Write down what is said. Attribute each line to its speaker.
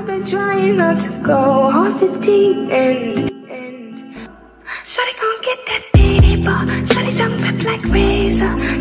Speaker 1: I've been trying not to go off the deep end. Shorty gon' get that paper. Shorty tongue rip like razor.